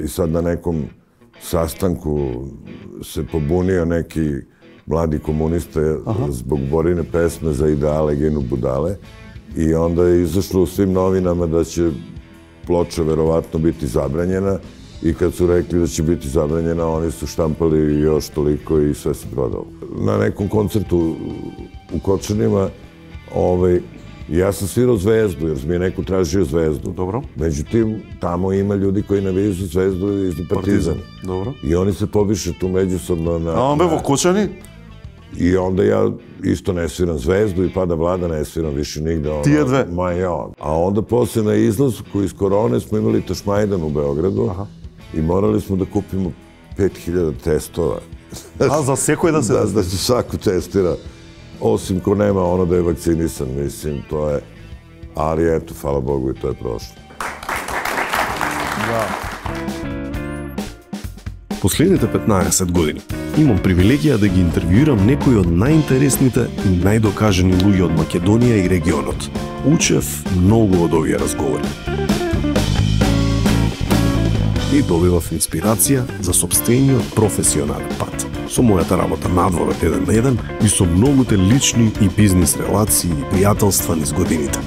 I sad na nekom sastanku se pobunio neki mladi komunista Aha. zbog Borine pesme za ideale Genu Budale. I onda je izašlo u svim novinama da će ploča verovatno biti zabranjena i kad su rekli da će biti zabranjena, oni su štampali još toliko i sve se prodalo. Na nekom koncertu u Kočanima, ovaj, ja sam svirao zvezdu, jer mi je neko tražio zvezdu. Dobro. Međutim, tamo ima ljudi koji navijaju za zvezdu i za partizan. Dobro. I oni se pobiše tu međusobno na... A on bevo Kočani? I onda ja isto ne sviram zvezdu i pada vlada, ne sviram više nigde. Ono, Ti je dve? Ma ja. A onda poslije na izlasku iz korone smo imali Tašmajdan u Beogradu. Aha i morali smo da kupimo 5000 testova. A za sve da se... Da, da se svako testira. Осим ко нема оно да е вакцинисан, мислим, тоа е... Али ето, фала Богу, и тоа е прошло. Да. Последните 15 години имам привилегија да ги интервјуирам некои од најинтересните и најдокажени луѓе од Македонија и регионот. Учев многу од овие разговори и добивав инспирација за собствениот професионален пат. Со мојата работа надворот еден на еден и со многуте лични и бизнис релации и пријателства низ годините.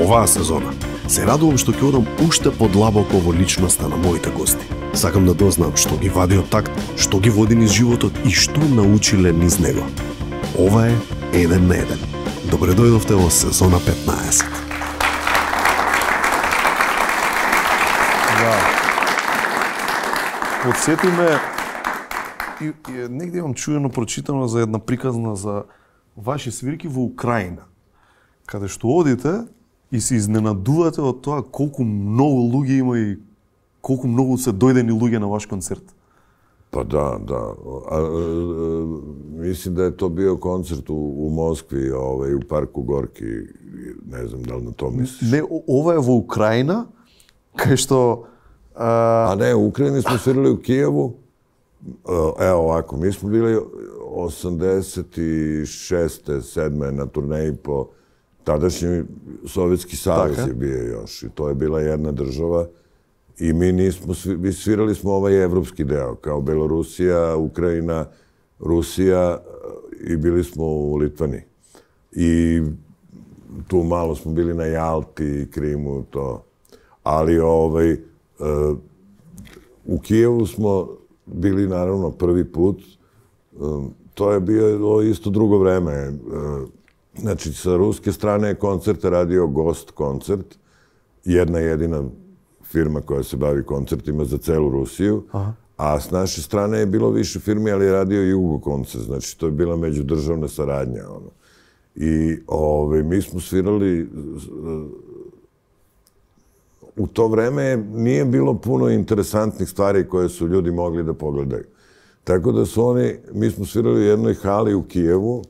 Оваа сезона се радувам што ќе одам уште подлабоко во личноста на моите гости. Сакам да дознам што ги вади од такт, што ги води низ животот и што научиле низ него. Ова е Еден на еден. Добре дојдовте во сезона 15. подсети ме и, и негде имам чуено прочитано за една приказна за ваши свирки во Украина, каде што одите и се изненадувате од тоа колку многу луѓе има и колку многу се дојдени луѓе на ваш концерт. Па да, да. А, а, мислим да е тоа био концерт у, у Москви, ове, у парку Горки, не знам дали на тоа мислиш. Не, ова е во Украина, кај што... А, а не, у Украини сме свирили у Кијеву, Evo ovako, mi smo bili 86. 7. na turneji po tadašnji Sovjetski savez je bio još. I to je bila jedna država. I mi nismo, mi svirali smo ovaj evropski deo, kao Belorusija, Ukrajina, Rusija i bili smo u Litvani. I tu malo smo bili na Jalti, Krimu, to. Ali ovaj, U Kijevu smo bili naravno prvi put. To je bio isto drugo vreme. Znači, sa ruske strane je koncert radio Gost koncert. Jedna jedina firma koja se bavi koncertima za celu Rusiju. A s naše strane je bilo više firmi, ali je radio Jugo koncert. Znači, to je bila međudržavna saradnja. Ono. I ove, ovaj, mi smo svirali u to vreme nije bilo puno interesantnih stvari koje su ljudi mogli da pogledaju. Tako da su oni, mi smo svirali u jednoj hali u Kijevu,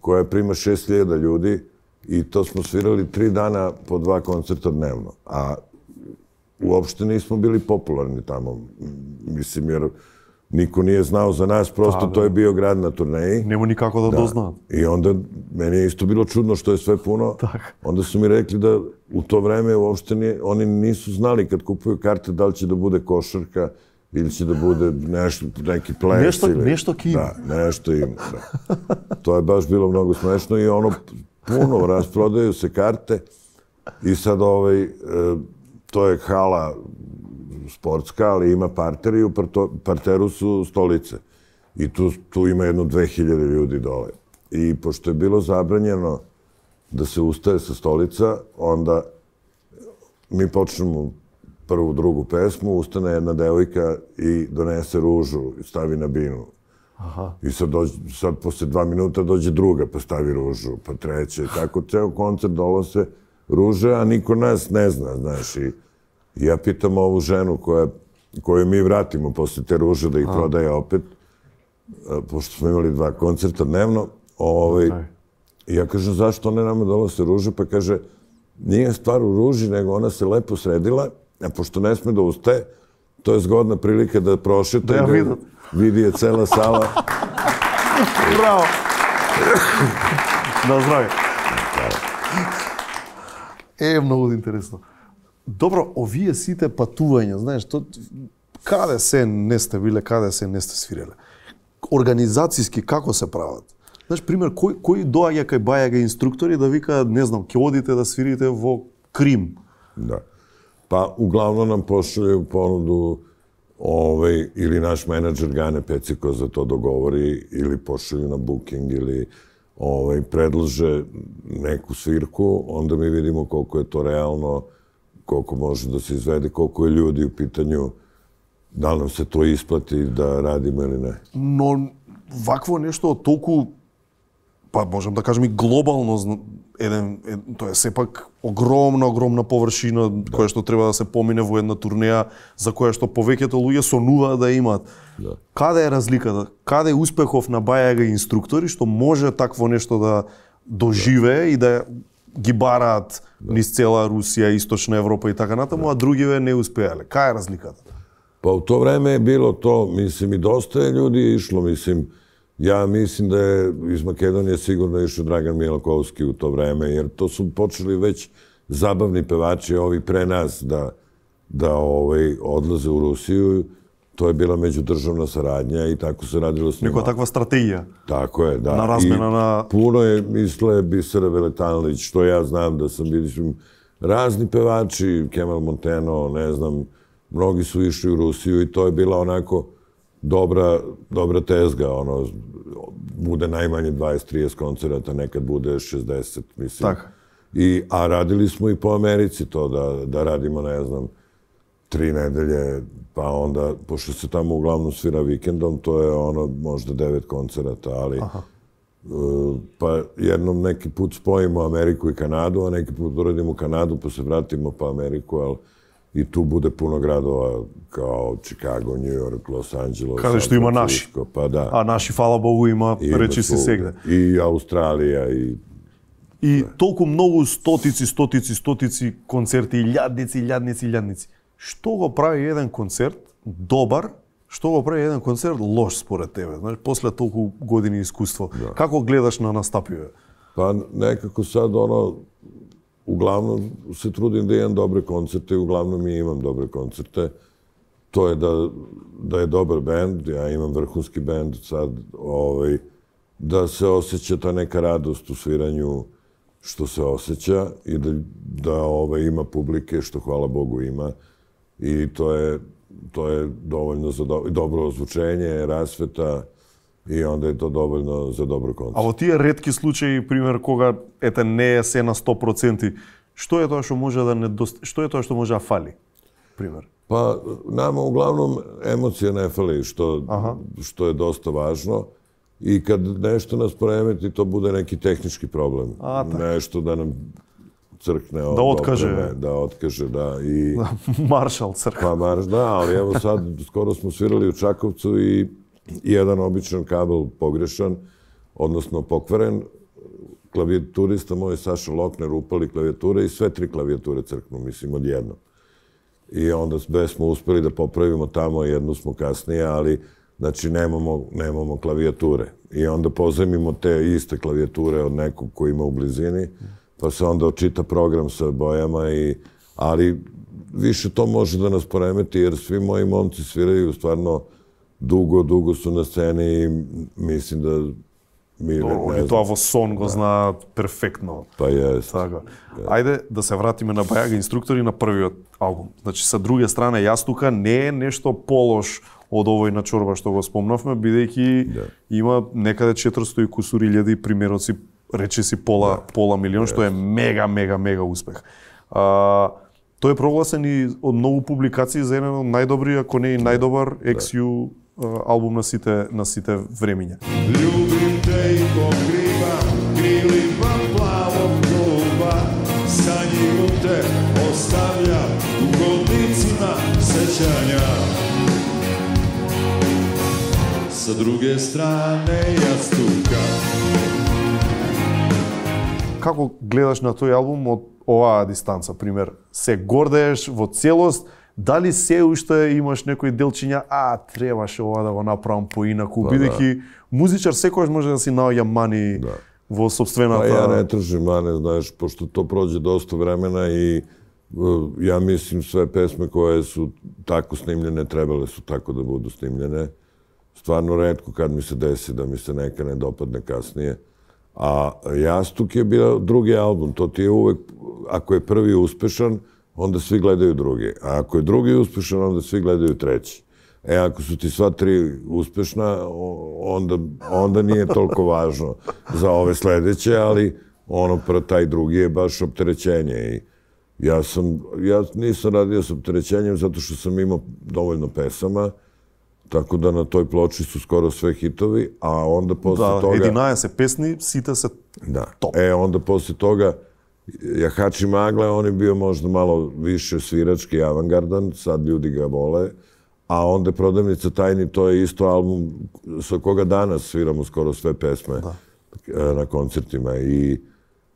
koja prima 6000 ljudi, i to smo svirali tri dana po dva koncerta dnevno. A uopšte nismo bili popularni tamo. Mislim, jer niko nije znao za nas, prosto to je bio grad na turneji. Nemo nikako da, da. dozna. I onda, meni je isto bilo čudno što je sve puno. Tak. Onda su mi rekli da u to vreme uopšte nije, oni nisu znali kad kupuju karte da li će da bude košarka ili će da bude nešto, neki ples. Nešto, ili, nešto kim. Da, nešto ima. Da. To je baš bilo mnogo smešno i ono, puno rasprodaju se karte i sad ovaj, e, to je hala sportska, ali ima parter i u parteru su stolice. I tu, tu ima jedno 2000 ljudi dole. I pošto je bilo zabranjeno da se ustaje sa stolica, onda mi počnemo prvu, drugu pesmu, ustane jedna devojka i donese ružu i stavi na binu. Aha. I sad, dođe, sad posle dva minuta dođe druga pa stavi ružu, pa treća i tako. Ceo koncert dolose ruže, a niko nas ne zna, znaš. I, ja pitam ovu ženu koja, koju mi vratimo posle te ruže da ih A. prodaje opet, pošto smo imali dva koncerta dnevno, ovaj, ja kažem zašto one nama donose ruže, pa kaže nije stvar u ruži, nego ona se lepo sredila, a pošto ne sme da ustaje, to je zgodna prilika da prošeta da, ja i da vidi je cela sala. Bravo! da zdravje. E, mnogo interesno. Добро, овие сите патувања, знаеш, то, каде се не сте биле, каде се не сте свиреле? Организацијски како се прават? Знаеш, пример, кој, кој доаѓа кај бајага инструктори да вика, не знам, ќе одите да свирите во Крим? Да. Па, углавно нам пошли понуду овој или наш менеджер Гане Пецико за тоа договори или пошли на букинг или овој предложи неку свирку, онда ми видимо колку е тоа реално može da se izvede, koliko je ljudi u pitanju, da li nam se to isplati da radimo ili ne. Но вакво нешто од толку па можам да кажем и глобално еден, еден тоа е сепак огромна огромна површина да. која што треба да се помине во една турнеја за која што повеќето луѓе сонуваат да имаат. Да. Каде е разликата? Каде е успехов на бајага инструктори што може такво нешто да доживее и да ги бараат да. низ цела Русија, Источна Европа и така натаму, а другиве не успеале. Кај е разликата? Pa u to vreme je bilo to, mislim, i dosta je ljudi išlo, mislim, ja mislim da je iz Makedonije sigurno išao Dragan Milakovski u to vreme, jer to su počeli već zabavni pevači, ovi pre nas, da, da ovaj, odlaze u Rusiju. to je bila međudržavna saradnja i tako se radilo s njima. Neka takva strategija. Tako je, da. Na razmjena na... Puno je misle Biser Veletanlić, što ja znam da sam vidiš razni pevači, Kemal Monteno, ne znam, mnogi su išli u Rusiju i to je bila onako dobra, dobra tezga, ono, bude najmanje 20-30 koncerata, nekad bude 60, mislim. Tako. I, a radili smo i po Americi to, da, da radimo, ne znam, tri nedelje, pa onda, pošto se tamo uglavnom svira vikendom, to je ono možda devet koncerata, ali... Aha. E, pa jednom neki put spojimo Ameriku i Kanadu, a neki put uradimo Kanadu pa se vratimo pa Ameriku, ali i tu bude puno gradova kao Chicago, New York, Los Angeles. Kada što ima naši. Pa da. A naši, hvala Bogu, ima, I reći se segne. I Australija i... I toliko mnogo stotici, stotici, stotici koncerti, ljadnici, ljadnici, ljadnici što go pravi jedan koncert dobar, što go pravi jedan koncert loš spored tebe, znači, posle toliko godini iskustva. Da. Kako gledaš na nastapive? Pa nekako sad ono, uglavnom se trudim da imam dobre koncerte uglavnom i imam dobre koncerte. To je da, da je dobar bend, ja imam vrhunski bend sad, ovaj, da se osjeća ta neka radost u sviranju što se osjeća i da, da ovaj, ima publike, što hvala Bogu ima. I to je, to je dovoljno za do, dobro ozvučenje, rasveta i onda je to dovoljno za dobro koncert. А во тие ретки случаи, пример, кога ете не е се на 100%, што е тоа што може да недост... што е тоа што може да фали? Пример. Pa nama uglavnom emocija ne fali, što, što je dosta važno. I kad nešto nas poremeti, to bude neki tehnički problem. A, tak. nešto da nam crkne od da ono, otkaže. opreme. Da otkaže, da. I... Maršal crkva. Pa marš, da, ali evo sad, skoro smo svirali u Čakovcu i jedan običan kabel pogrešan, odnosno pokvaren, klavijaturista moj Saša Lokner upali klavijature i sve tri klavijature crknu, mislim, odjedno. I onda sve smo uspeli da popravimo tamo, jednu smo kasnije, ali znači nemamo, nemamo klavijature. I onda pozajmimo te iste klavijature od nekog koji ima u blizini. Mm pa se onda očita program sa bojama, i, ali više to može da nas poremeti, jer svi moji momci sviraju stvarno dugo, dugo su na sceni i mislim da ne znam, тоа во сон го знаат перфектно. pa je. Така. Ајде да се вратиме на Бајага инструктори на првиот албум. Значи, са друга страна, јас тука не е нешто полош од овој на чорба што го спомнавме, бидејќи Да. има некаде 400 и кусури илјади примероци, рече си пола, пола милион, што е мега, мега, мега успех. А, тој е прогласен и од многу публикации за еден од најдобри, ако не и најдобар XU а, албум на сите на сите времиња. Ljubim te i pokrivam krilima plavog kluba Sa njim te ostavljam u godnicima sećanja Sa druge strane jastuka Како гледаш на тој албум од оваа дистанца, пример, се гордееш во целост, дали се уште имаш некој делчиња, а требаше ова да го направам поинаку, да, бидејќи да. музичар секогаш може да си наоѓа мани да. во собствената... Па, ја не тржи мани, знаеш, пошто то проđе доста времена и ја мислим све песме кои су тако снимљене, требале су тако да бидат снимљене. Стварно редко кад ми се деси да ми се нека не допадне касније. A Jastuk je bio drugi album, to ti je uvek, ako je prvi uspešan, onda svi gledaju drugi. A ako je drugi uspešan, onda svi gledaju treći. E, ako su ti sva tri uspešna, onda, onda nije toliko važno za ove sledeće, ali ono, pro taj drugi je baš opterećenje. I ja, sam, ja nisam radio s opterećenjem zato što sam imao dovoljno pesama, tako da na toj ploči su skoro sve hitovi, a onda posle da, toga... Da, 11 pesni, sita se da. top. E, onda posle toga, Jahači Magle, on je bio možda malo više svirački, avangardan, sad ljudi ga vole, a onda Prodavnica tajni, to je isto album sa koga danas sviramo skoro sve pesme da. E, na koncertima i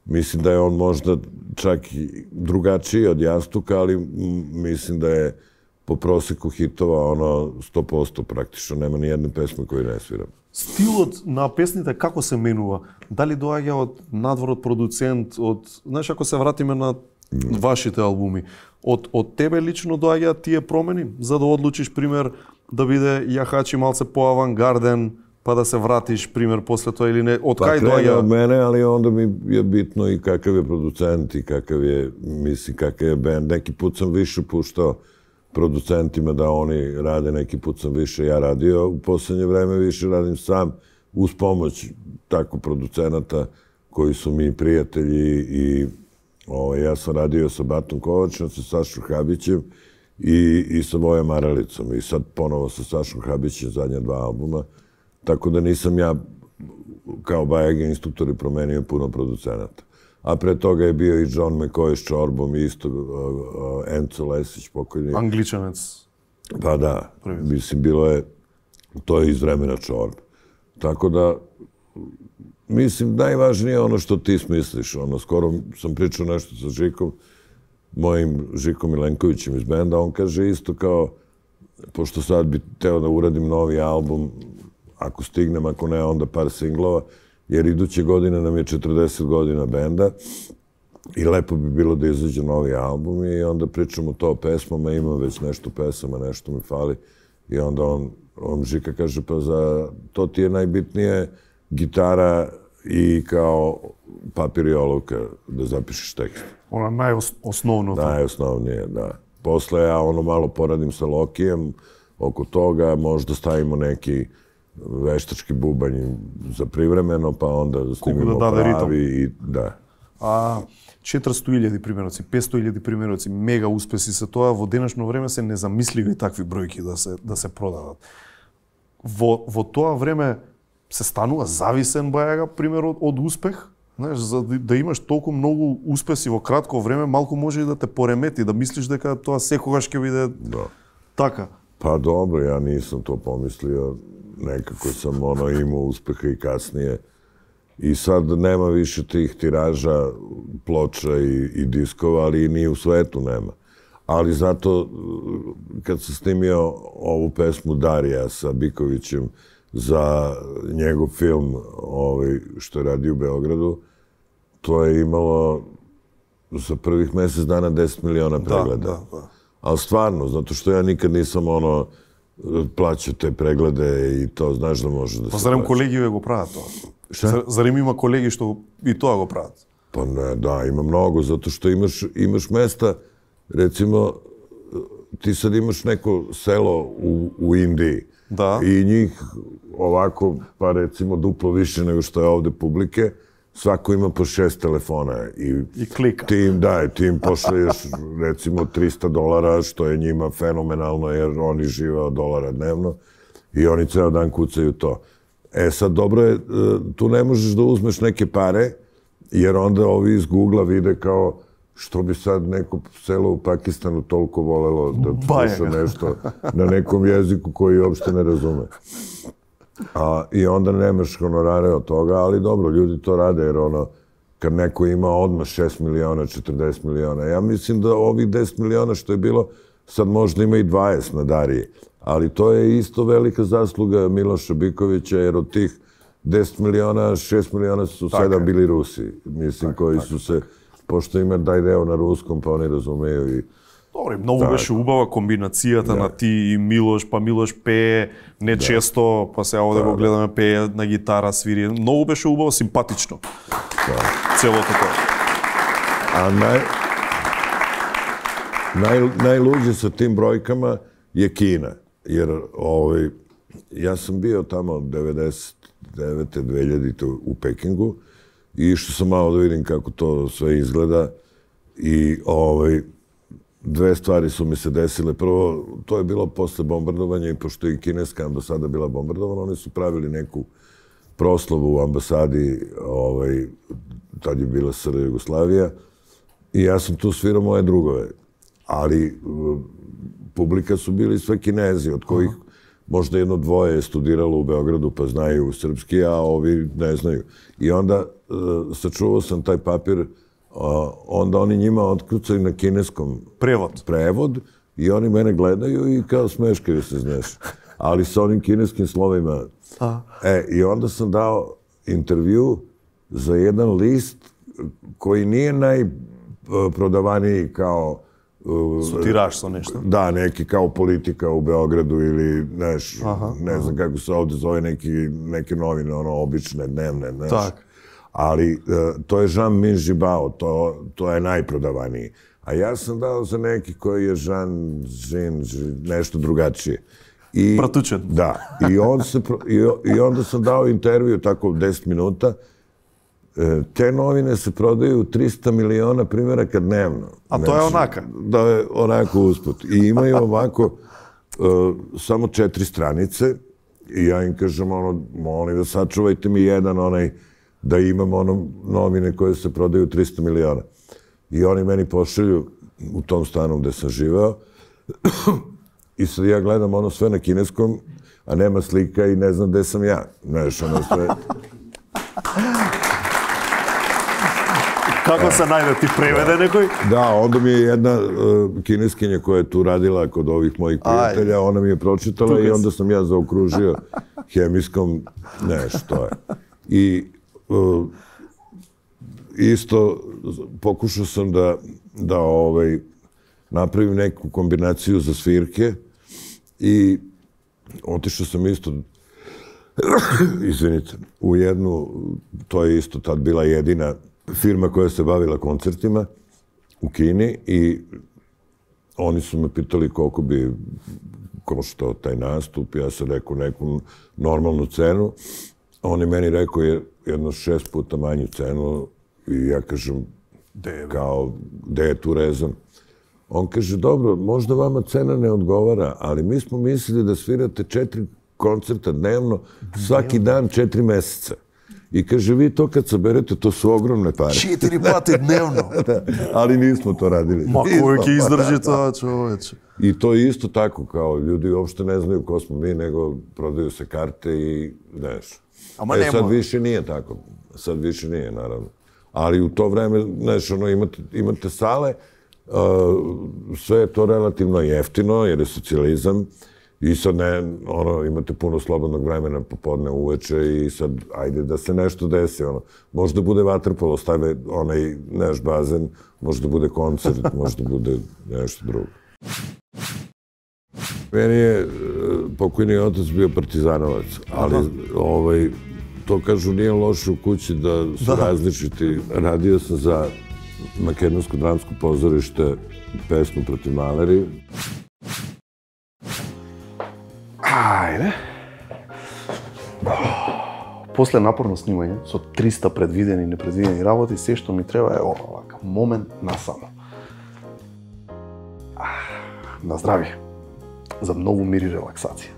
mislim da je on možda čak drugačiji od Jastuka, ali mislim da je po proseku hitova ono 100% praktično, nema ni jedne pesme koju ne sviram. Стилот на песните како се менува? Дали доаѓа од надвор од продуцент, од знаеш ако се вратиме на вашите албуми, од од тебе лично доаѓаат тие промени за да одлучиш пример да биде Јахачи малце поавангарден, па да се вратиш пример после тоа или не? Од па, кај доаѓа? од мене, али онда ми е битно и какав е продуцент и какав е, мисли, какав е бенд. Неки пут сам више пуштao producentima da oni rade, neki put sam više ja radio, u posljednje vreme više radim sam uz pomoć tako producenata koji su mi prijatelji i ovo, ovaj, ja sam radio sa Batom Kovačom, sa Sašom Habićem i, i sa Vojem Maralicom i sad ponovo sa Sašom Habićem zadnja dva albuma. Tako da nisam ja kao Bajage instruktori promenio puno producenata a pre toga je bio i John McCoy s Čorbom i isto uh, Enzo Lesić pokojni. Angličanac. Pa da, Prvi. mislim, bilo je, to je iz vremena Čorb. Tako da, mislim, najvažnije je ono što ti smisliš. Ono, skoro sam pričao nešto sa Žikom, mojim Žikom Milenkovićem iz benda, on kaže isto kao, pošto sad bi teo da uradim novi album, ako stignem, ako ne, onda par singlova, jer iduće godine nam je 40 godina benda i lepo bi bilo da izađe novi album i onda pričamo to o pesmama, imam već nešto pesama, nešto mi fali i onda on, on Žika kaže pa za to ti je najbitnije gitara i kao papir i olovka da zapišeš tekst. Ona najosnovno. Najosnovnije, da. Posle ja ono malo poradim sa Lokijem oko toga, možda stavimo neki veštački bubanj za privremeno, pa onda snimimo da pravi i da. А 400.000 примероци, 500.000 примероци, мега успеси се тоа, во денешно време се незамисливи такви бројки да се да се продадат. Во во тоа време се станува зависен бајага пример од, од успех, Знаеш, за да, да имаш толку многу успеси во кратко време, малку може и да те поремети, да мислиш дека тоа секогаш ќе биде да. така. Па добро, ја нисам тоа помислио nekako sam ono imao uspeha i kasnije. I sad nema više tih tiraža, ploča i, i diskova, ali ni u svetu nema. Ali zato, kad sam snimio ovu pesmu Darija sa Bikovićem za njegov film ovaj, što je radio u Beogradu, to je imalo za prvih mjesec dana 10 miliona pregleda. Da, da, da. Ali stvarno, zato što ja nikad nisam ono, plaću te preglede i to znaš da može da pa, se plaća. Pa zarim kolegi uvijek oprava to? Šta? Zarim ima kolegi što i to ga oprava? Pa ne, da, ima mnogo, zato što imaš, imaš mesta, recimo, ti sad imaš neko selo u, u Indiji da. i njih ovako, pa recimo, duplo više nego što je ovde publike, svako ima po šest telefona i, I klika. Ti im, da, ti im pošliješ recimo 300 dolara, što je njima fenomenalno jer oni žive od dolara dnevno i oni ceo dan kucaju to. E sad, dobro je, e, tu ne možeš da uzmeš neke pare, jer onda ovi iz Google-a vide kao što bi sad neko selo u Pakistanu toliko volelo da sluša nešto na nekom jeziku koji uopšte ne razume. A, I onda nemaš honorare od toga, ali dobro, ljudi to rade jer ono, kad neko ima odmah 6 miliona, 40 miliona. Ja mislim da ovih 10 miliona što je bilo, sad možda ima i 20 na Darije. Ali to je isto velika zasluga Miloša Bikovića, jer od tih 10 miliona, 6 miliona su tako sedam bili Rusi, mislim, tako, koji tako. su se pošto ima taj deo na ruskom, pa oni razumeju i... Добре, многу Так. беше убава комбинацијата на ти и Милош, па Милош пее не често, па сега овде го гледаме пее на гитара, свири. Многу беше убаво, симпатично. Целото тоа. A naj, naj, najluđe sa tim brojkama je Kina. Jer ovaj, ja sam bio tamo 99. 2000. u Pekingu i išao sam malo da vidim kako to sve izgleda i ovaj, dve stvari su mi se desile. Prvo, to je bilo posle bombardovanja i pošto je kineska ambasada bila bombardovana, oni su pravili neku proslavu u ambasadi, ovaj, tad je bila SR Jugoslavija, i ja sam tu svirao moje drugove. Ali uh, publika su bili sve kinezi, od kojih možda jedno dvoje je studiralo u Beogradu pa znaju srpski, a ovi ne znaju. I onda uh, sačuvao sam taj papir, onda oni njima otkrucaju na kineskom prevod. prevod i oni mene gledaju i kao smeškaju se, znaš. Ali sa onim kineskim slovima. A. E, i onda sam dao intervju za jedan list koji nije najprodavaniji kao... Uh, Sutiraš sa nešto? Da, neki kao politika u Beogradu ili neš, Aha. ne znam kako se ovdje zove, neki, neke novine, ono, obične, dnevne, neš. Tak ali e, to je Jean Minjibao, to, to je najprodavaniji. A ja sam dao za neki koji je Jean Zin, nešto drugačije. I, Pratučen. Da, i, on se, i, i onda sam dao intervju tako 10 minuta. E, te novine se prodaju 300 miliona primjeraka dnevno. A to znači, je onaka? Da je onako usput. I imaju ovako e, samo četiri stranice i ja im kažem ono, molim da sačuvajte mi jedan onaj da imam ono novine koje se prodaju 300 miliona. I oni meni pošalju u tom stanu gde sam živao i sad ja gledam ono sve na kineskom, a nema slika i ne znam gde sam ja. Znaš, ono sve... Kako se najde ti prevede nekoj? Da, onda mi je jedna uh, kineskinja koja je tu radila kod ovih mojih prijatelja, ona mi je pročitala i onda sam ja zaokružio hemijskom nešto. Je. I E, isto pokušao sam da, da ovaj, napravim neku kombinaciju za svirke i otišao sam isto izvinite, u jednu, to je isto tad bila jedina firma koja se bavila koncertima u Kini i oni su me pitali koliko bi koštao taj nastup. Ja sam rekao neku normalnu cenu on je meni rekao je jedno šest puta manju cenu i ja kažem De, kao gde je tu rezan. On kaže, dobro, možda vama cena ne odgovara, ali mi smo mislili da svirate četiri koncerta dnevno, svaki dan četiri meseca. I kaže, vi to kad saberete, to su ogromne pare. Četiri plate dnevno. da, ali nismo to radili. Ma kojeg izdrži to, čoveč. I to je isto tako, kao ljudi uopšte ne znaju ko smo mi, nego prodaju se karte i nešto. Ama e, nema. sad više nije tako. Sad više nije, naravno. Ali u to vreme, znaš, ono, imate, imate sale, uh, sve je to relativno jeftino, jer je socijalizam, i sad ne, ono, imate puno slobodnog vremena popodne uveče i sad, ajde da se nešto desi, ono. Možda bude vaterpolo, stave onaj naš bazen, možda bude koncert, možda bude nešto drugo. Мене покојниот отец био партизановец, али ага. овој то кажу не е лошо у куќи да се да. различити. Радио сам за Македонско драмско позориште песму против малери. Ајде. После напорно снимање, со 300 предвидени и непредвидени работи, се што ми треба е ова, вака, момент насамо. На здравје. За многу мир и релаксација.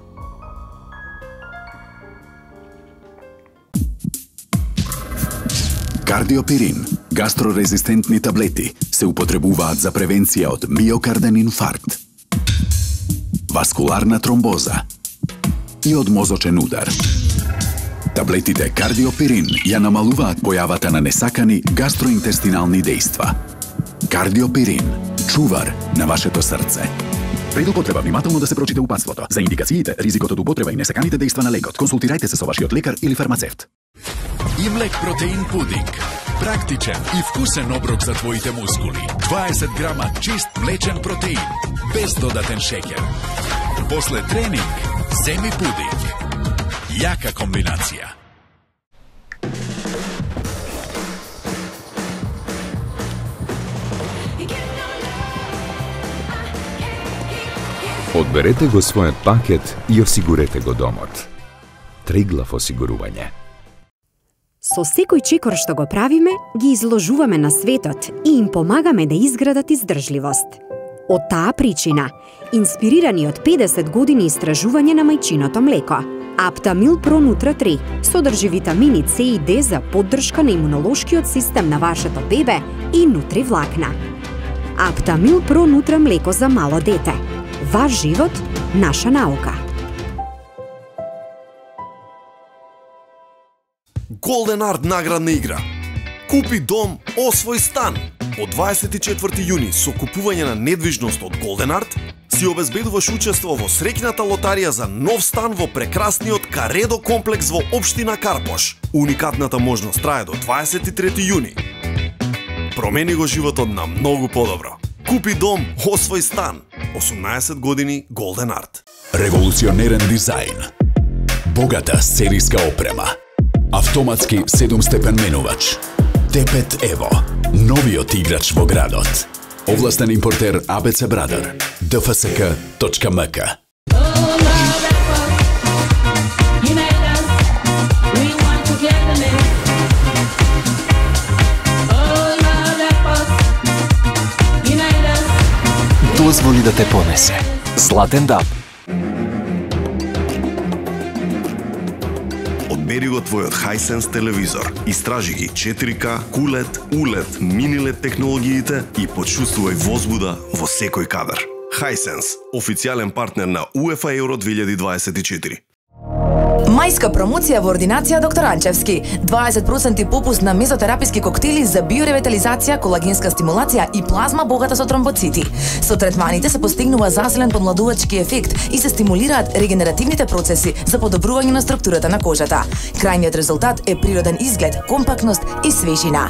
Кардиопирин, гастрорезистентни таблети, се употребуваат за превенција од миокарден инфаркт, васкуларна тромбоза и од мозочен удар. Таблетите кардиопирин ја намалуваат појавата на несакани гастроинтестинални дејства. Кардиопирин, чувар на вашето срце. Пред употреба внимателно да се прочита упатството. За индикациите, ризикот од употреба и несаканите дејства на лекот, консултирајте се со вашиот лекар или фармацевт. Имлек протеин пудинг. Практичен и вкусен оброк за твоите мускули. 20 грама чист млечен протеин, без додатен шеќер. После тренинг, земи пудинг. Јака комбинација. Одберете го својот пакет и осигурете го домот. Триглав осигурување. Со секој чекор што го правиме, ги изложуваме на светот и им помагаме да изградат издржливост. Од таа причина, инспирирани од 50 години истражување на мајчиното млеко, Аптамил Про Нутра 3 содржи витамини С и Д за поддршка на имунолошкиот систем на вашето бебе и нутри влакна. Аптамил Про Нутра млеко за мало дете. Ваш живот, наша наука. Golden Art наградна игра. Купи дом, освој стан. Од 24 јуни со купување на недвижност од Golden Art си обезбедуваш учество во среќната лотарија за нов стан во прекрасниот Каредо комплекс во општина Карпош. Уникатната можност трае до 23 јуни. Промени го животот на многу подобро. Купи дом, освој стан. 18 години Golden Art. Револуционерен дизајн. Богата сериска опрема. Автоматски 7-степен менувач. Тепет Ево. Новиот играч во градот. Овластен импортер ABC Brother. dfsk.mk Дозволи да те понесе. Златен даб. Одбери го твојот Hisense телевизор. Истражи ги 4K, QLED, ULED, MiniLED технологиите и почувствувај возбуда во секој кадар. Hisense, официјален партнер на UEFA Euro 2024. Мајска промоција во ординација доктор Анчевски. 20% попуст на мезотераписки коктели за биоревитализација, колагенска стимулација и плазма богата со тромбоцити. Со третманите се постигнува засилен помладувачки ефект и се стимулираат регенеративните процеси за подобрување на структурата на кожата. Крајниот резултат е природен изглед, компактност и свежина.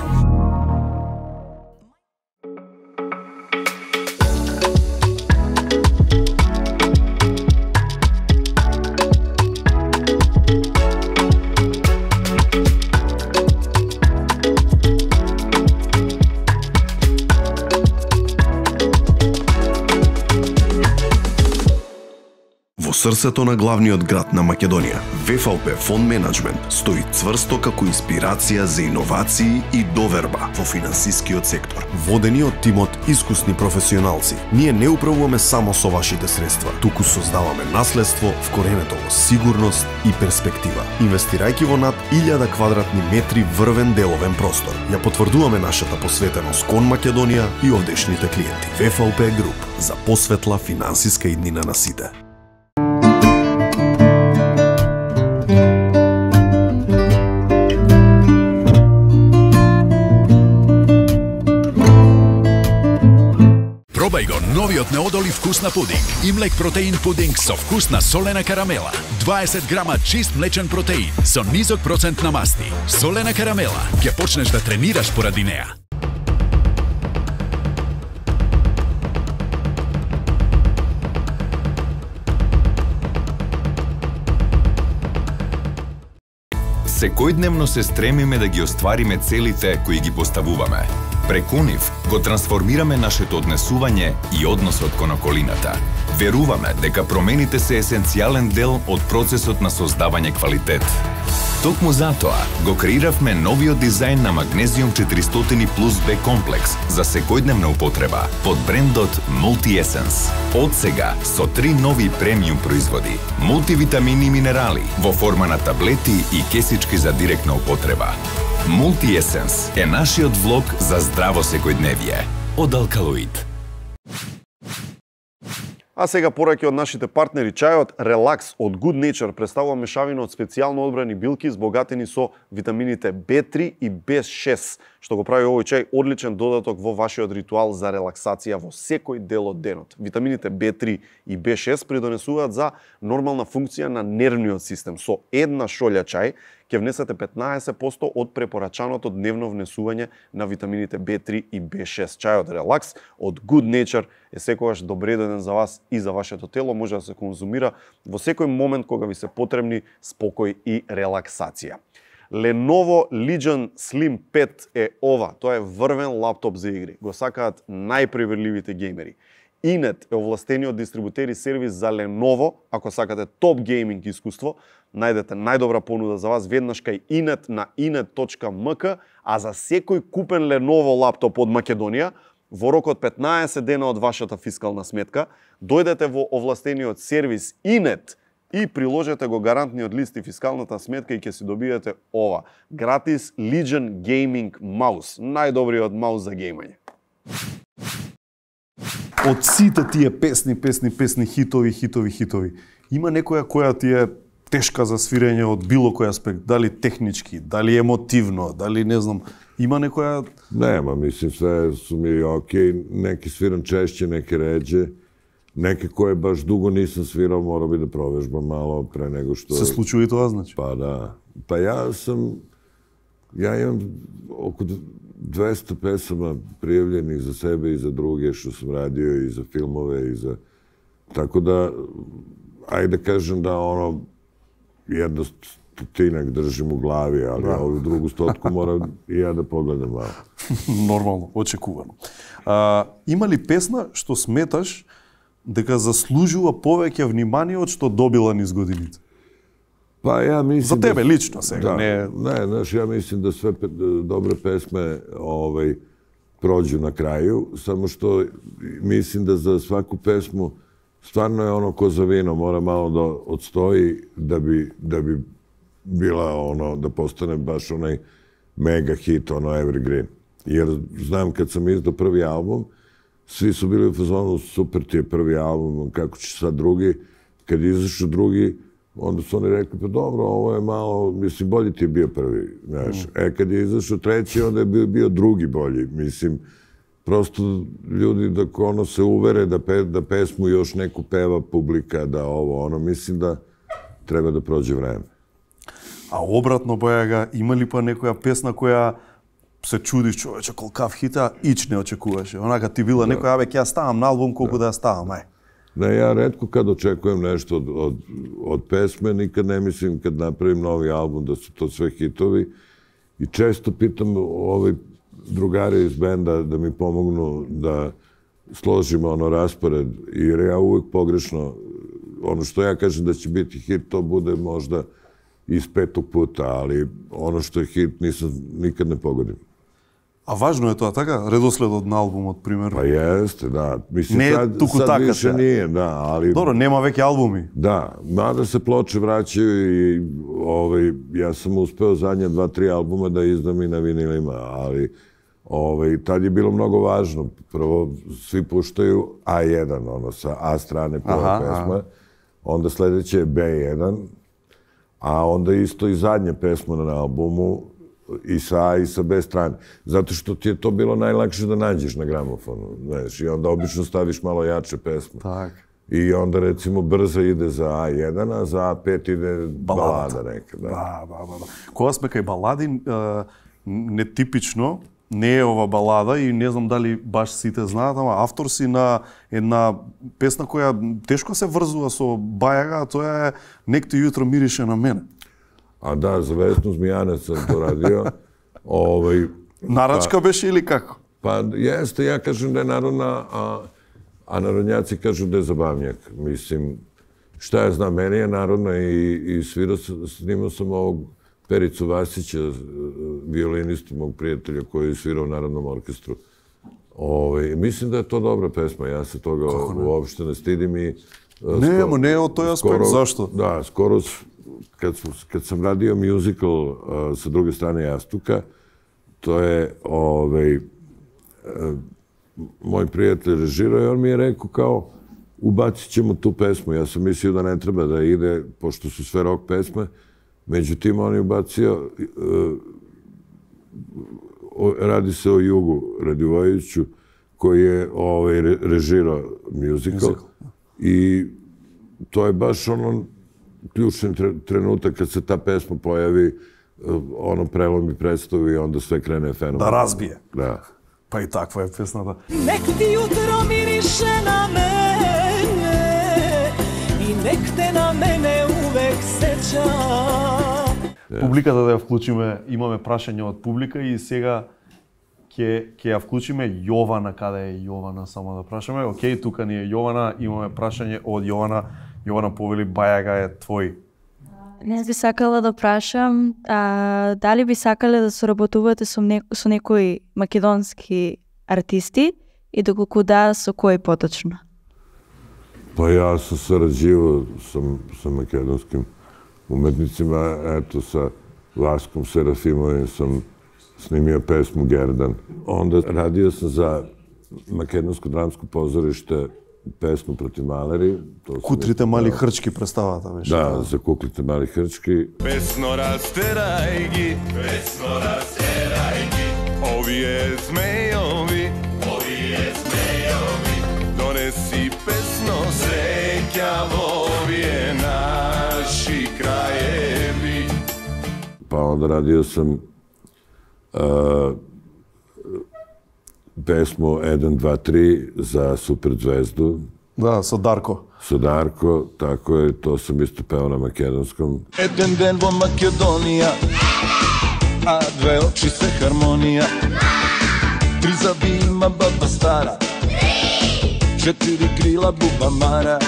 Срцето на главниот град на Македонија, ВФЛП Фонд Менеджмент стои цврсто како инспирација за иновации и доверба во финансискиот сектор. Водени од тимот искусни професионалци, ние не управуваме само со вашите средства, туку создаваме наследство вкоренето во сигурност и перспектива. Инвестирајќи во над 1000 квадратни метри врвен деловен простор, ја потврдуваме нашата посветеност кон Македонија и овдешните клиенти. ВФЛП Груп за посветла финансиска иднина на сите. Новиот неодоли вкусна пудинг. Имлек протеин пудинг со вкус на солена карамела. 20 грама чист млечен протеин со низок процент на масти. Солена карамела. Ќе почнеш да тренираш поради неа. Секојдневно се стремиме да ги оствариме целите кои ги поставуваме. Преку нив го трансформираме нашето однесување и односот кон околината. Веруваме дека промените се есенцијален дел од процесот на создавање квалитет. Токму затоа го креиравме новиот дизајн на Магнезиум 400 плюс Б комплекс за секојдневна употреба под брендот Multi Essence. Од сега со три нови премиум производи, мултивитамини и минерали во форма на таблети и кесички за директна употреба. Multi Essence е нашиот влог за здраво секојдневие од Алкалоид. А сега пораки од нашите партнери чајот Relax од Good Nature представува мешавина од специјално одбрани билки збогатени со витамините B3 и B6, што го прави овој чај одличен додаток во вашиот ритуал за релаксација во секој дел од денот. Витамините B3 и B6 придонесуваат за нормална функција на нервниот систем. Со една шолја чај ќе внесете 15% од препорачаното дневно внесување на витамините B3 и B6. Чајот Relax од Good Nature е секогаш добреден за вас и за вашето тело, може да се конзумира во секој момент кога ви се потребни спокој и релаксација. Lenovo Legion Slim 5 е ова. Тоа е врвен лаптоп за игри. Го сакаат најприверливите геймери. Inet е овластениот дистрибутер и сервис за Lenovo. Ако сакате топ гейминг искуство, најдете најдобра понуда за вас веднаш кај Inet на inet.mk, а за секој купен Lenovo лаптоп од Македонија, во рок од 15 дена од вашата фискална сметка, дојдете во овластениот сервис Inet и приложете го гарантниот лист и фискалната сметка и ќе си добиете ова. Гратис Legion Gaming Mouse. Најдобриот маус за геймање од сите тие песни, песни, песни, хитови, хитови, хитови, има некоја која ти е тешка за свирење од било кој аспект, дали технички, дали емотивно, дали не знам, има некоја Нема, мислим се ми окей, неки свирам чешче, неки реđе. Неке кој баш дуго нисам свирал, мора би да провежбам мало пре него што... Се случува и тоа, значи? Па да. Па ја сам... Ја имам околу 200 pesama prijavljenih za sebe i za druge što sam radio i za filmove i za... Tako da, ajde kažem da ono, jedno stotinak držim u glavi, ali da. ovu drugu stotku moram i ja da pogledam malo. Нормално, очекувано. А, има ли песна што сметаш дека заслужува повеќе внимание од што добила низ годините? Pa ja mislim... Za tebe, da, lično se. Da, ne, ne, znaš, ja mislim da sve pe, dobre pesme ovaj, prođu na kraju, samo što mislim da za svaku pesmu stvarno je ono ko za vino, mora malo da odstoji da bi, da bi bila ono, da postane baš onaj mega hit, ono Evergreen. Jer znam kad sam izdao prvi album, svi su bili u fazonu super ti je prvi album, kako će sad drugi, kad izašu drugi, onda su oni rekli, pa dobro, ovo je malo, mislim, bolji ti je bio prvi, znaš. Mm. E, kad je izašao treći, onda je bio, bio drugi bolji, mislim. Prosto ljudi da ono se uvere da, pe, da pesmu još neku peva publika, da ovo, ono, mislim da treba da prođe vreme. A obratno, Бојага, има ли па некоја песна која се чудиш човече колкав хита, ич не очекуваше. Онака ти била да. некој, абе, ќе ја ставам на албум колку да, да ја ставам, ај. Ne, ja redko kad očekujem nešto od, od, od pesme, nikad ne mislim kad napravim novi album da su to sve hitovi. I često pitam ovaj drugare iz benda da mi pomognu da složimo ono raspored, jer ja uvek pogrešno, ono što ja kažem da će biti hit, to bude možda iz petog puta, ali ono što je hit nisam, nikad ne pogodim. A važno je to, a tako? Redosled od na album, od primjer? Pa jeste, da. Mislim, ne sad, tuku sad taka više nije, da, ali... Dobro, nema veke albumi. Da, mada se ploče vraćaju i ovaj, ja sam uspeo zadnje dva, tri albuma da izdam i na vinilima, ali ovaj, tad je bilo mnogo važno. Prvo, svi puštaju A1, ono, sa A strane prva pesma, onda sledeće je B1, a onda isto i zadnja pesma na albumu, и са и са Б страни. Затоа што ти е то било најлакше да најдеш на грамофону, знаеш, и онда обично ставиш мало јаче песма. Така. И онда рецимо, brzo иде за А1, а за А5 иде балада, balada да. Ба ба ба ba, ba. Кога сме кај балади, е, нетипично, не е ова балада и не знам дали баш сите знаат, ама автор си на една песна која тешко се врзува со бајага, тоа е Некто јутро мирише на мене. A da, zavestno zmijane sam to radio. ovaj, Naračka pa, beš ili kako? Pa jeste, ja kažem da je narodna, a, a narodnjaci kažu da je zabavnjak. Mislim, šta ja znam, meni je narodna i, i svirao, snimao sam ovog Pericu Vasića, violinistu mog prijatelja koji je svirao u Narodnom orkestru. Ove, mislim da je to dobra pesma, ja se toga ne? uopšte ne stidim i... E, ne, ne, o to je aspekt, zašto? Da, skoro kad, su, kad sam radio musical uh, sa druge strane Jastuka, to je ovaj, uh, moj prijatelj režirao i on mi je rekao kao ubacit ćemo tu pesmu. Ja sam mislio da ne treba da ide, pošto su sve rock pesme. Međutim, on je ubacio, uh, radi se o Jugu Radivojeviću, koji je ovaj, re, režirao musical. Musical. I to je baš ono ključni tre, trenutak kad se ta pesma pojavi, ono prelomi predstavu i onda sve krene fenomen. Да разбие. Da. Па и таква е песната. Nek ti jutro miriše na mene I nek te na mene uvek seća Публиката да ја вклучиме, имаме прашање од публика и сега ќе ќе ја вклучиме Јована, каде е Јована, само да прашаме. Океј, тука ни е Јована, имаме прашање од Јована. Јована Повели Бајага е твој? Не би сакала да прашам, а, дали би сакале да соработувате со, не, со некои македонски артисти и доколку да, со кој поточно? Па ја се сараđивал со, со македонским уметницима, ето са Ласком Серафимовим сам снимио песму Гердан. Онда радио сам за Македонско драмско позориште песну проти малери. То Кутрите мали да. хрчки представата беше. Да, да, за куклите мали хрчки. Песно растерај ги, песно растерај ги, овие змејови, овие змејови, донеси песно среќа во овие наши краеви. Па онда радио сам pesmu 1, 2, 3 za Super zvezdu. Da, sa Darko. Sa Darko, tako je, to sam isto peo na makedonskom. Eden den vo Makedonija, a dve oči se harmonija. Tri za Bima, baba stara, četiri krila buba mara.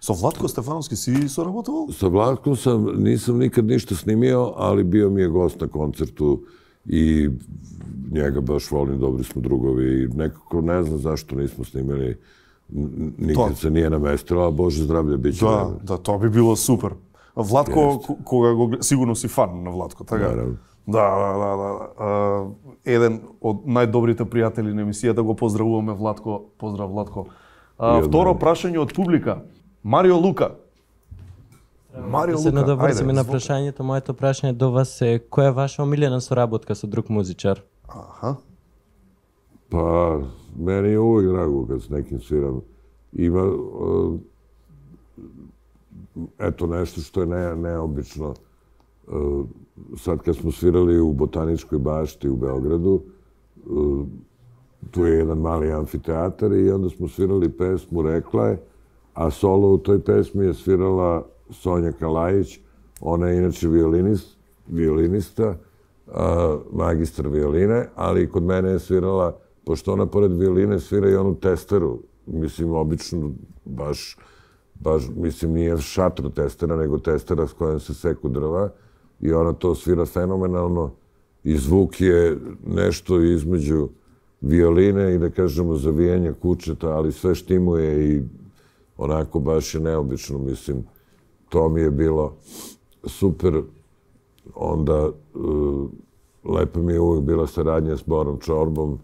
Sa Vlatko Stefanovski si sorabotovao? Sa Vlatkom sam, nisam nikad ništa snimio, ali bio mi je gost na koncertu i njega baš volim, dobri smo drugovi i nekako ne znam zašto nismo snimili, nikad To. se nije namestilo, a Bože zdravlje, bit će Да, vreme. да, тоа би било супер. Владко, кога го сигурно си фан на Владко, така? Наравно. Да, да, да, да. А, еден од најдобрите пријатели на емисијата го поздравуваме Владко, поздрав Владко. И од второ прашање од публика. Марио Лука. Mario Luka, ajde. Sada me na prašanje, to moje to prašanje do vas je, koja je vaša omiljena sorabotka sa drug muzičar? Aha. Pa, meni je uvijek drago kad s nekim sviram. Ima, uh, eto, nešto što je ne, neobično. Uh, sad kad smo svirali u Botaničkoj bašti u Beogradu, uh, tu je jedan mali amfiteatar i onda smo svirali pesmu, rekla je, a solo u toj pesmi je svirala Sonja Kalajić, ona je inače violinist, violinista, a, magistar violine, ali kod mene je svirala, pošto ona pored violine svira i onu testeru, mislim, obično baš, baš, mislim, nije šatro testera, nego testera s kojom se seku drva i ona to svira fenomenalno i zvuk je nešto između violine i da kažemo zavijanja kućeta, ali sve štimuje i onako baš je neobično, mislim, to mi je bilo super. Onda uh, lepa mi je uvijek bila saradnja s Borom Čorbom.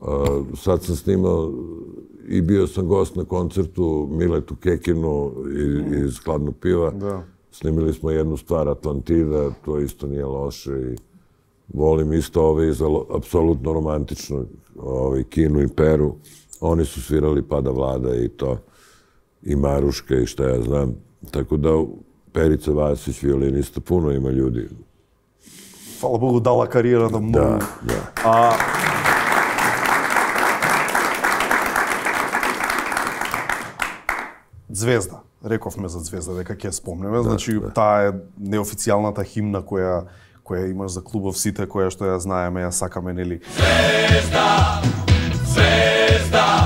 Uh, sad sam snimao i bio sam gost na koncertu Miletu Kekinu iz, iz Hladnog piva. Da. Snimili smo jednu stvar Atlantida, to isto nije loše i volim isto ove za lo- apsolutno romantično ovaj, Kinu i Peru. Oni su svirali Pada vlada i to i Maruška i šta ja znam. Tako da Perica Vasić, violinista, puno ima ljudi. Фала Богу, дала кариерата многу. Da, da. А Звезда. Рековме за Звезда дека ќе спомнеме. значи таа е неофицијалната химна која која имаш за клубов сите, која што ја знаеме, ја сакаме, нели? Zvezda, zvezda,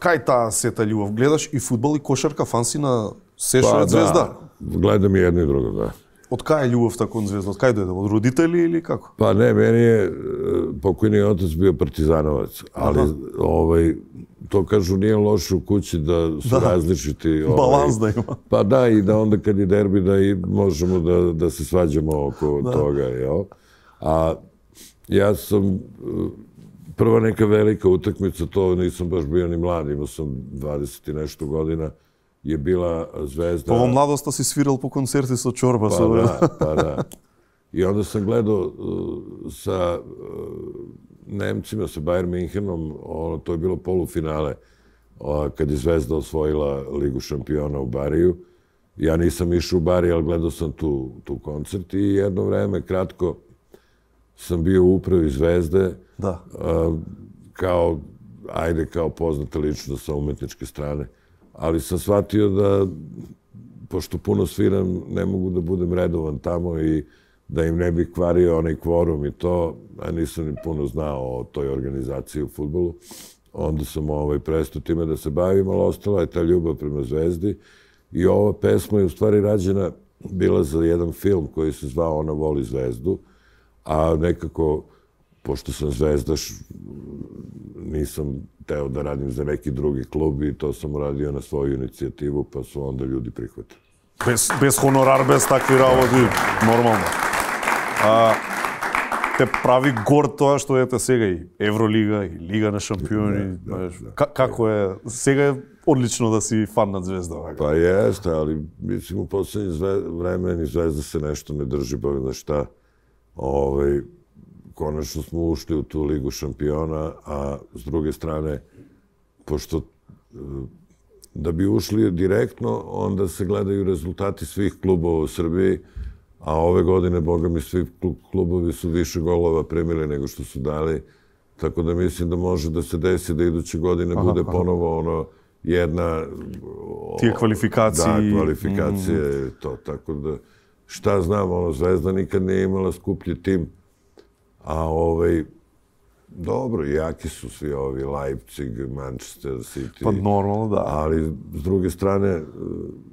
кај таа сета љубов гледаш и фудбал и кошарка фанси на Сешове па, Звезда. Да, гледам и едно и друго, да. Од кај е љубовта кон Звезда? Од кај дојде? Од родители или како? Па не, мене покојниот отец био партизановец, али ага. овој то кажу не е лошо куќи да се да. различити овај, баланс да има. Па да и да онда каде дерби да и можеме да да се сваѓаме околу да. тога, јо. А јас сум prva neka velika utakmica, to nisam baš bio ni mlad, imao sam 20 i nešto godina, je bila zvezda... Po mladost si sviral po koncerti sa Čorba. Pa da, pa da. I onda sam gledao uh, sa uh, Nemcima, sa Bayern Münchenom, ono, to je bilo polufinale, uh, kad je Zvezda osvojila Ligu šampiona u Bariju. Ja nisam išao u Bariju, ali gledao sam tu, tu koncert i jedno vreme, kratko, sam bio u upravi Zvezde. Da. Uh, kao, ajde, kao poznata ličnost sa umetničke strane. Ali sam shvatio da, pošto puno sviram, ne mogu da budem redovan tamo i da im ne bih kvario onaj kvorum i to, a nisam ni puno znao o toj organizaciji u futbolu. Onda sam ovaj, prestao time da se bavim, ali ostala je ta ljubav prema Zvezdi. I ova pesma je u stvari rađena bila za jedan film koji se zvao Ona voli zvezdu, а некако, пошто сам звездаш, нисам тео да радим за неки други клуби тоа сам радио на своја иницијативу, па се онда луѓе прихватат. Без, без хонорар, без такви работи, нормално. А, те прави гор тоа што ете сега и Евролига, и Лига на шампиони. Да, да, да. Како е? Сега е одлично да си фан на Звезда. Вака. Па јесте, али мислим у последни време ни Звезда се нешто не држи, бог на шта. Ovaj, konačno smo ušli u tu ligu šampiona, a s druge strane, pošto e, da bi ušli direktno, onda se gledaju rezultati svih klubova u Srbiji, a ove godine, boga mi, svi klubovi su više golova primili nego što su dali. Tako da mislim da može da se desi da iduće godine aha, bude aha. ponovo ono jedna... Tije kvalifikacije. Da, kvalifikacije, mm. to. Tako da, šta znam, ono, Zvezda nikad nije imala skuplji tim, a ovaj, dobro, jaki su svi ovi Leipzig, Manchester City. Pa normalno, da. Ali, s druge strane,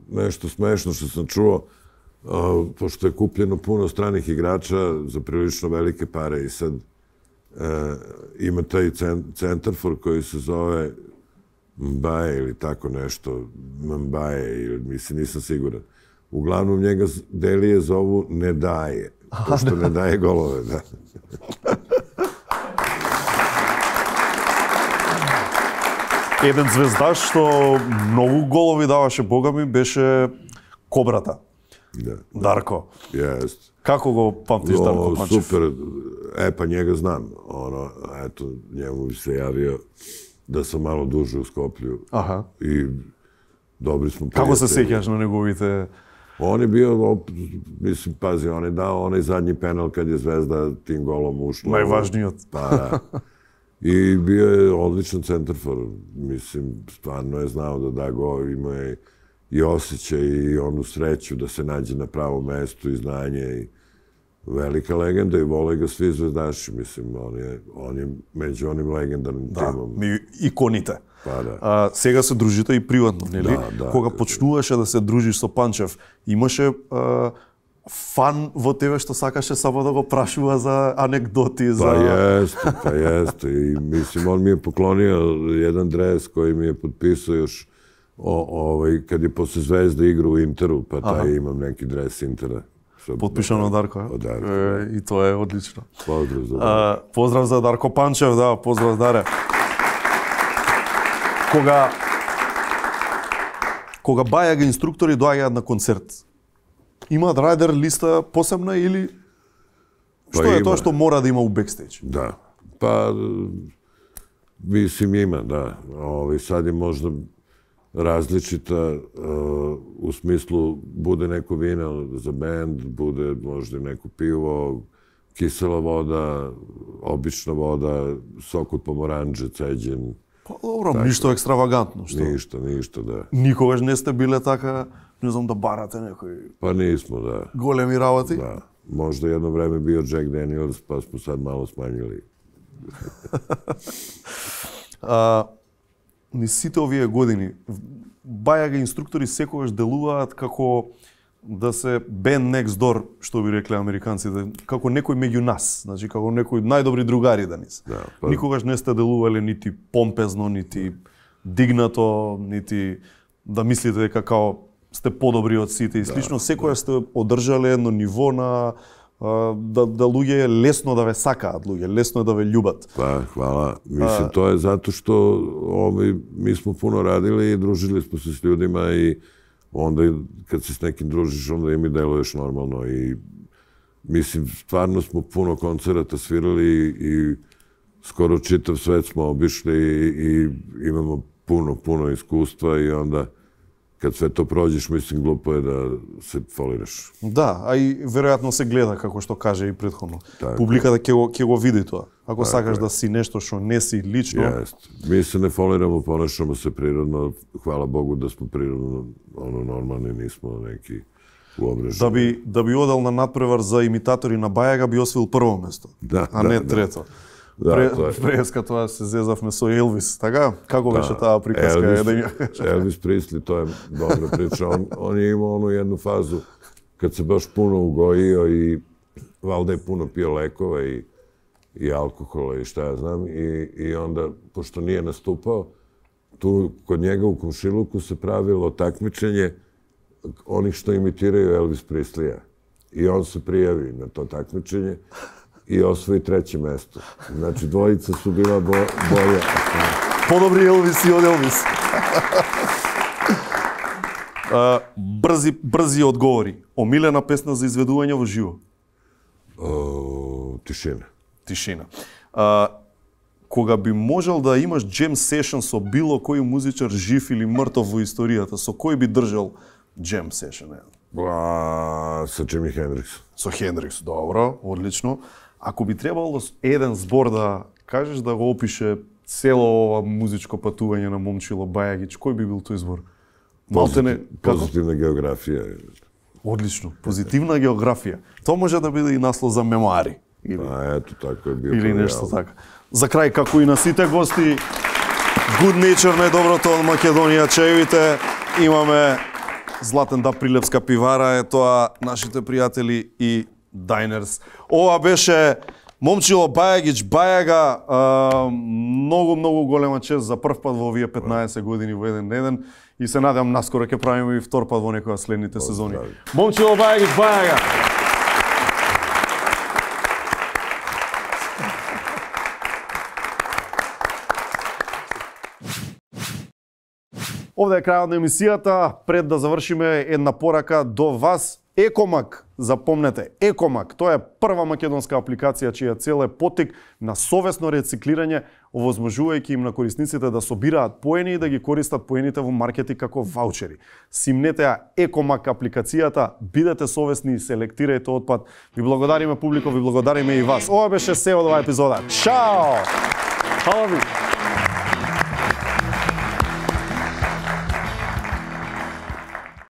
nešto smešno što sam čuo, pošto je kupljeno puno stranih igrača za prilično velike pare i sad e, ima taj centarfor koji se zove Mbaje ili tako nešto, Mbaje, ili, mislim, nisam siguran. Uglavnom njega Delije zovu ne daje, pošto ne daje golove, da. Еден звездаш што многу голови даваше, бога ми, беше Кобрата. Да. Дарко. Jest. Kako go pamtiš, Darko Pančev? Super. E, pa njega znam. Ono, eto, njemu bi se javio da sam malo duže u Skoplju. Aha. I dobri smo prijatelji. Kako se sjećaš na njegovite... On je bio, mislim, pazi, on je dao onaj zadnji penal kad je Zvezda tim golom ušla. Najvažniji od... Pa, I bio je odličan centarfor. Mislim, stvarno je znao da da go, ima je i osjećaj i onu sreću da se nađe na pravom mestu i znanje. I velika legenda i vole ga svi zvezdaši. Mislim, on je, on je među onim legendarnim da, timom. Da, ikonite. Па, да. а, сега се дружите и приватно, нели? Да, да, Кога почнуваше да се дружиш со Панчев, имаше а, фан во тебе што сакаше само да го прашува за анекдоти, па, за... Па јесте, па јесте. И, мислим, он ми е поклонio еден дрес кој ми е подписал још о, овој, каде после Звезда игра у Интеру, па тај имам неки дрес Интера. Подпишано од Дарко, од Дарко. Е, да. и тоа е одлично. Поздрав за Дарко. А, поздрав за Дарко Панчев, да, поздрав Даре. pozdrav Dare. Кога кога бајага инструктори доаѓаат на концерт, имаат райдер листа посебна или Па што е има. тоа што мора да има у бекстејдж? Da. Pa, mislim ima, da. Ovi, sad je možda različita uh, u smislu bude neko vino za bend, bude možda i neko pivo, kisela voda, obična voda, sok od pomoranđe, ceđen. Па добро, така, ништо екстравагантно, што? Ништо, ништо, да. Никогаш не сте биле така, не знам да барате некој. Па не сме, да. Големи работи? Да. Можда едно време био Джек Дениелс, па сме сад мало смањили. а, ни сите овие години, бајага инструктори секогаш делуваат како да се band next door, што би рекле американците, како некој меѓу нас, значи како некој најдобри другари да ни се. Да, па- Никогаш не сте делувале нити помпезно, нити дигнато, нити да мислите дека као сте подобри од сите и слично, секоја сте одржале едно ниво на а, да, да луѓе е лесно да ве сакаат, луѓе, лесно е да ве љубат. Pa, hvala. Mislim, to je zato što ovaj, mi smo puno radili i družili smo se s ljudima i onda kad se s nekim družiš, onda i deluješ normalno i mislim, stvarno smo puno koncerata svirali i, skoro čitav svet smo obišli i, i imamo puno, puno iskustva i onda kad sve to prođeš, mislim, glupo je da se foliraš. Да, а и веројатно се гледа како што каже и претходно. Така. Публиката ќе го ќе го види тоа. Ако така, сакаш да си нешто што не си лично. Јест. Ми се не фолирамо понешно, се природно, хвала Богу да сме природно, оно нормални нисмо неки уобрежени. Да би да би одел на надпревар за имитатори на Бајага би освил прво место, да, а не да, да, трето. Да, Пре, тоа е. Преска тоа се зезавме со Елвис, така? Како да. таа приказка? Елвис, да ја... Елвис Присли, тоа е добра прича. Он, он е имал оно едну фазу, кад се баш пуно угоио и валда е пуно пио лекове и i alkohola i šta ja znam. I, I onda, pošto nije nastupao, tu kod njega u Kumšiluku se pravilo takmičenje onih što imitiraju Elvis Prislija. I on se prijavi na to takmičenje i osvoji treće mesto. Znači, dvojica su bila bo, bolje. Podobri Elvis i od Elvis. uh, brzi, brzi odgovori. Omiljena pesna za izvedovanje u živo? Uh, tišina. Тишина. А, кога би можел да имаш джем сешн со било кој музичар жив или мртов во историјата, со кој би држал джем сешн? Sa Jimi Hendrix. Со Хендрикс, добро, одлично. Ако би требало с еден збор да кажеш да го опише цело ова музичко патување на Момчило Бајагич, кој би бил тој збор? Малтене, како? Pozitivna geografija. Одлично, позитивна географија. Тоа може да биде и наслов за мемуари. Или, eto, tako je bio. или нешто така. За крај, како и на сите гости, Good Nature најдоброто од Македонија чаевите. Имаме Златен да Прилепска пивара, е тоа нашите пријатели и Дайнерс. Ова беше Момчило Бајагич Бајага, а, многу, многу голема чест за прв пат во овие 15 години во еден ден и се надевам наскоро ќе правиме и втор пат во некоја следните сезони. Момчило Бајагич Бајага. Овде е крајот на емисијата. Пред да завршиме една порака до вас. Екомак, запомнете, Екомак, тоа е прва македонска апликација чија цел е потик на совесно рециклирање, овозможувајќи им на корисниците да собираат поени и да ги користат поените во маркети како ваучери. Симнете ја Екомак апликацијата, бидете совесни и селектирајте отпад. Ви благодариме публико, ви благодариме и вас. Ова беше се од оваа епизода. Чао! Хала ви!